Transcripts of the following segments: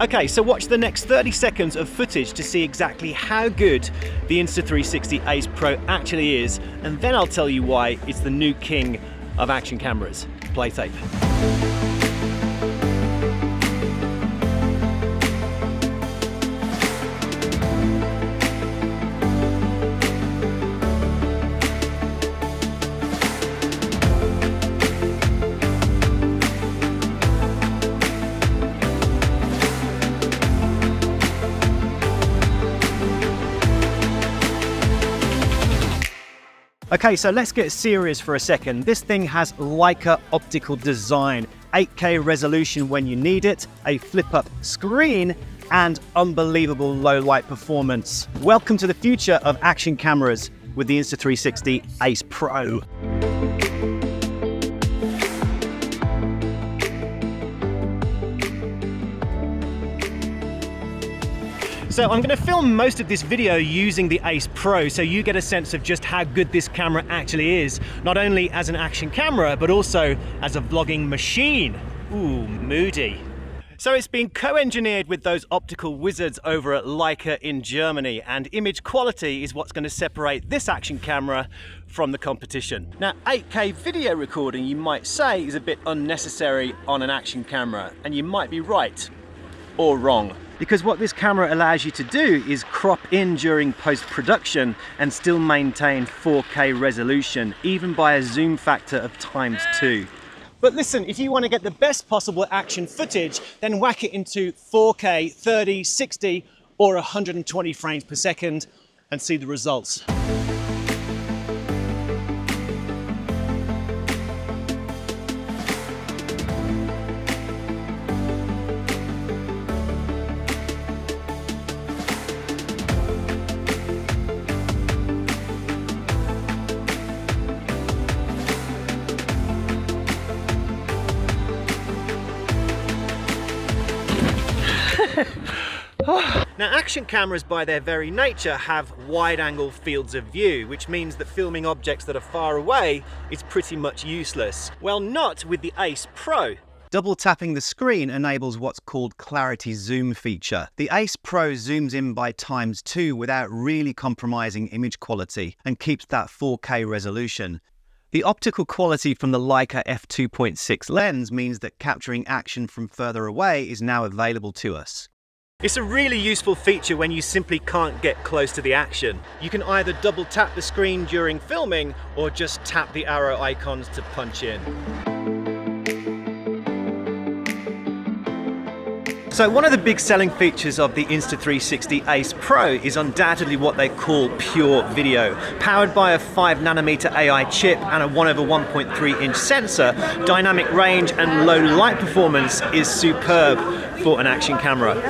Okay, so watch the next 30 seconds of footage to see exactly how good the Insta360 Ace Pro actually is, and then I'll tell you why it's the new king of action cameras. Play tape. Okay, so let's get serious for a second. This thing has Leica optical design, 8K resolution when you need it, a flip-up screen, and unbelievable low light performance. Welcome to the future of action cameras with the Insta360 Ace Pro. So I'm going to film most of this video using the Ace Pro so you get a sense of just how good this camera actually is, not only as an action camera, but also as a vlogging machine. Ooh, moody. So it's been co-engineered with those optical wizards over at Leica in Germany and image quality is what's going to separate this action camera from the competition. Now 8K video recording you might say is a bit unnecessary on an action camera and you might be right or wrong because what this camera allows you to do is crop in during post-production and still maintain 4K resolution, even by a zoom factor of times two. But listen, if you want to get the best possible action footage, then whack it into 4K, 30, 60, or 120 frames per second and see the results. Now action cameras by their very nature have wide angle fields of view which means that filming objects that are far away is pretty much useless. Well not with the Ace Pro. Double tapping the screen enables what's called clarity zoom feature. The Ace Pro zooms in by times two without really compromising image quality and keeps that 4K resolution. The optical quality from the Leica f2.6 lens means that capturing action from further away is now available to us. It's a really useful feature when you simply can't get close to the action. You can either double tap the screen during filming or just tap the arrow icons to punch in. So one of the big selling features of the Insta360 Ace Pro is undoubtedly what they call pure video. Powered by a 5 nanometer AI chip and a 1 over 1.3 inch sensor, dynamic range and low light performance is superb for an action camera.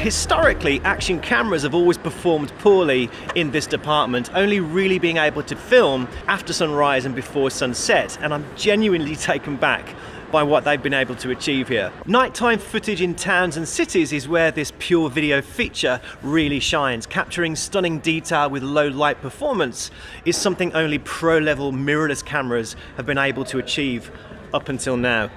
Historically, action cameras have always performed poorly in this department, only really being able to film after sunrise and before sunset, and I'm genuinely taken back by what they've been able to achieve here. Nighttime footage in towns and cities is where this pure video feature really shines. Capturing stunning detail with low light performance is something only pro-level mirrorless cameras have been able to achieve up until now.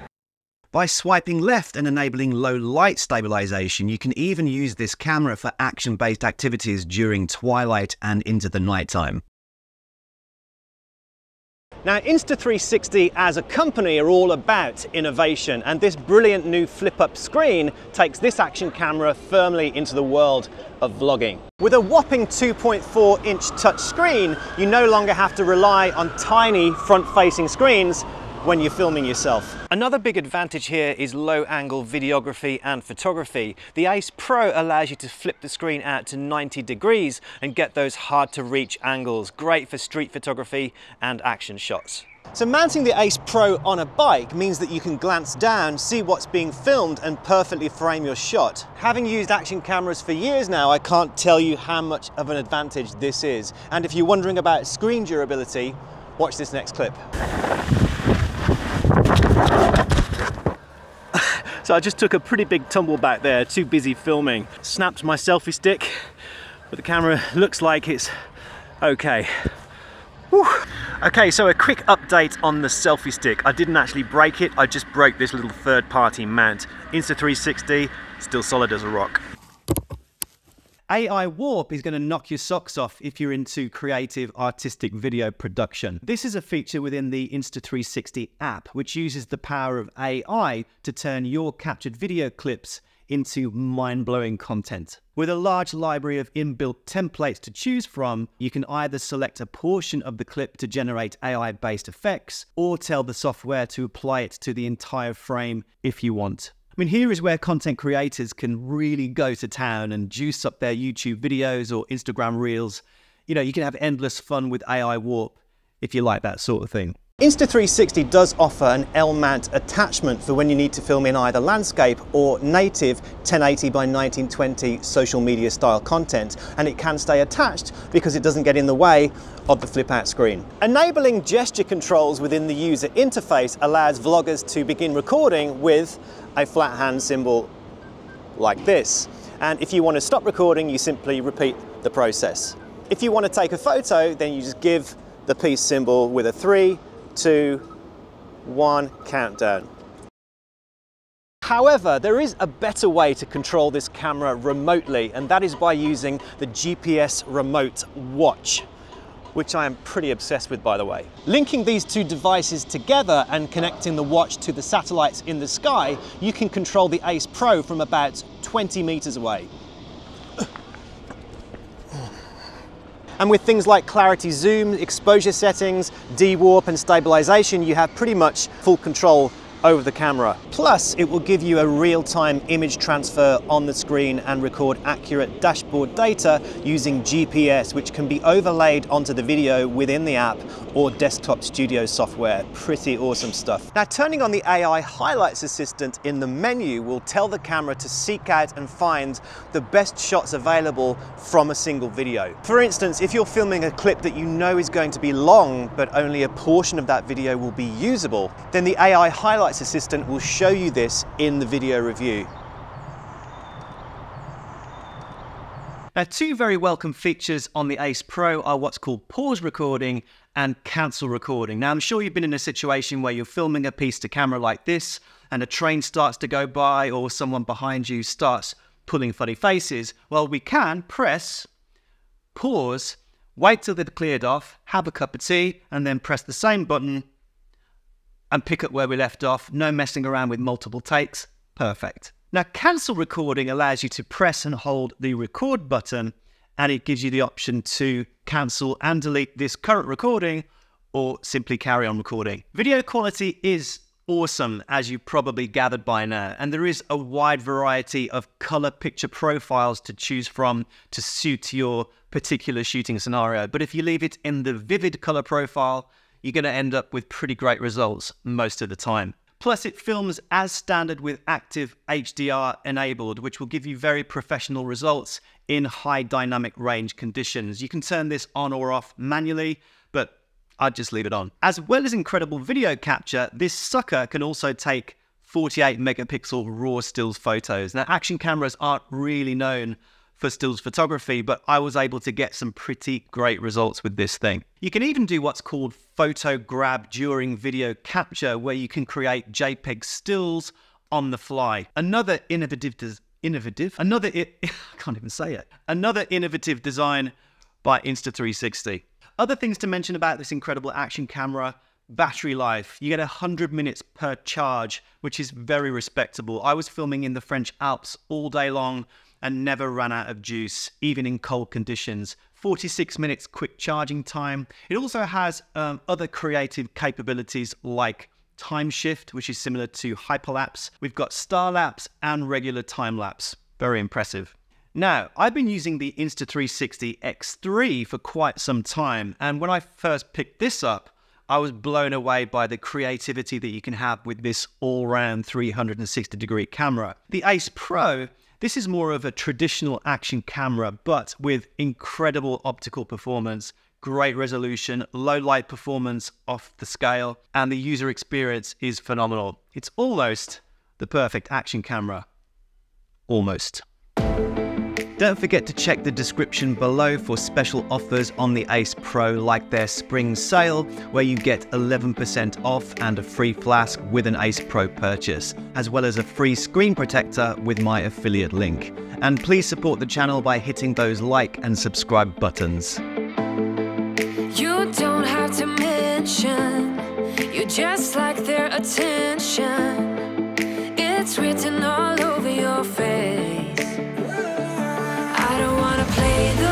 By swiping left and enabling low light stabilization, you can even use this camera for action-based activities during twilight and into the nighttime. Now, Insta360 as a company are all about innovation, and this brilliant new flip-up screen takes this action camera firmly into the world of vlogging. With a whopping 2.4 inch touchscreen, you no longer have to rely on tiny front-facing screens when you're filming yourself. Another big advantage here is low angle videography and photography. The Ace Pro allows you to flip the screen out to 90 degrees and get those hard to reach angles. Great for street photography and action shots. So mounting the Ace Pro on a bike means that you can glance down, see what's being filmed and perfectly frame your shot. Having used action cameras for years now, I can't tell you how much of an advantage this is. And if you're wondering about screen durability, watch this next clip. So I just took a pretty big tumble back there, too busy filming. Snapped my selfie stick, but the camera looks like it's okay. Whew. Okay, so a quick update on the selfie stick. I didn't actually break it, I just broke this little third party mount. Insta360, still solid as a rock. AI Warp is going to knock your socks off if you're into creative artistic video production. This is a feature within the Insta360 app, which uses the power of AI to turn your captured video clips into mind-blowing content. With a large library of inbuilt templates to choose from, you can either select a portion of the clip to generate AI-based effects, or tell the software to apply it to the entire frame if you want. I mean, here is where content creators can really go to town and juice up their YouTube videos or Instagram reels. You know, you can have endless fun with AI Warp if you like that sort of thing. Insta360 does offer an L-mount attachment for when you need to film in either landscape or native 1080 by 1920 social media style content and it can stay attached because it doesn't get in the way of the flip out screen. Enabling gesture controls within the user interface allows vloggers to begin recording with a flat hand symbol like this. And if you want to stop recording, you simply repeat the process. If you want to take a photo, then you just give the peace symbol with a three, two, one, countdown. However, there is a better way to control this camera remotely, and that is by using the GPS remote watch which I am pretty obsessed with by the way. Linking these two devices together and connecting the watch to the satellites in the sky, you can control the Ace Pro from about 20 meters away. And with things like clarity zoom, exposure settings, de-warp and stabilization, you have pretty much full control over the camera. Plus, it will give you a real-time image transfer on the screen and record accurate dashboard data using GPS, which can be overlaid onto the video within the app or desktop studio software. Pretty awesome stuff. Now, turning on the AI Highlights Assistant in the menu will tell the camera to seek out and find the best shots available from a single video. For instance, if you're filming a clip that you know is going to be long, but only a portion of that video will be usable, then the AI Highlights Assistant will show you this in the video review. Now, two very welcome features on the Ace Pro are what's called pause recording and cancel recording. Now, I'm sure you've been in a situation where you're filming a piece to camera like this, and a train starts to go by, or someone behind you starts pulling funny faces. Well, we can press pause, wait till they've cleared off, have a cup of tea, and then press the same button and pick up where we left off. No messing around with multiple takes. Perfect. Now, cancel recording allows you to press and hold the record button, and it gives you the option to cancel and delete this current recording or simply carry on recording. Video quality is awesome, as you probably gathered by now, and there is a wide variety of color picture profiles to choose from to suit your particular shooting scenario. But if you leave it in the vivid color profile, you're going to end up with pretty great results most of the time. Plus, it films as standard with active HDR enabled, which will give you very professional results in high dynamic range conditions. You can turn this on or off manually, but I'd just leave it on. As well as incredible video capture, this sucker can also take 48 megapixel raw stills photos. Now, action cameras aren't really known for stills photography, but I was able to get some pretty great results with this thing. You can even do what's called photo grab during video capture, where you can create JPEG stills on the fly. Another innovative, innovative, another, I can't even say it, another innovative design by Insta360. Other things to mention about this incredible action camera battery life. You get 100 minutes per charge, which is very respectable. I was filming in the French Alps all day long and never ran out of juice, even in cold conditions. 46 minutes quick charging time. It also has um, other creative capabilities like time shift, which is similar to hyperlapse. We've got star lapse and regular time lapse. Very impressive. Now, I've been using the Insta360 X3 for quite some time, and when I first picked this up, I was blown away by the creativity that you can have with this all round 360 degree camera. The Ace Pro this is more of a traditional action camera, but with incredible optical performance, great resolution, low light performance off the scale, and the user experience is phenomenal. It's almost the perfect action camera. Almost. Don't forget to check the description below for special offers on the Ace Pro like their spring sale where you get 11% off and a free flask with an Ace Pro purchase, as well as a free screen protector with my affiliate link. And please support the channel by hitting those like and subscribe buttons. You don't have to mention, you just like their attention. Play the